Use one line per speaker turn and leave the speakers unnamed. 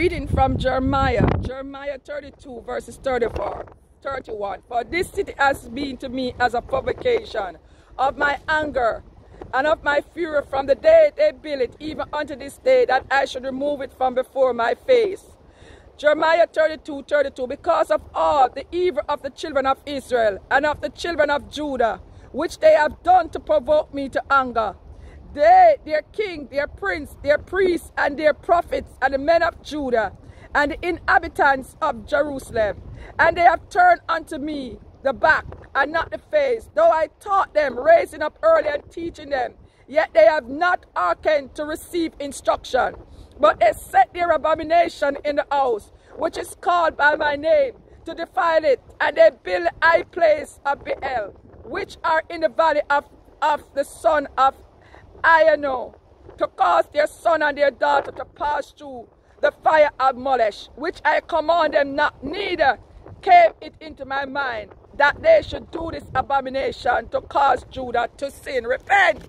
Reading from Jeremiah, Jeremiah 32, verses 34, 31. For this city has been to me as a provocation of my anger and of my fury from the day they built it, even unto this day, that I should remove it from before my face. Jeremiah 32, 32. Because of all the evil of the children of Israel and of the children of Judah, which they have done to provoke me to anger, they, their king, their prince, their priests, and their prophets, and the men of Judah, and the inhabitants of Jerusalem. And they have turned unto me the back and not the face, though I taught them, raising up early and teaching them. Yet they have not hearkened to receive instruction, but they set their abomination in the house, which is called by my name, to defile it, and they build high place of Baal, which are in the valley of, of the son of Hinnom, to cause their son and their daughter to pass through the fire of Molech, which I command them not, neither came it into my mind that they should do this abomination to cause Judah to sin. Repent!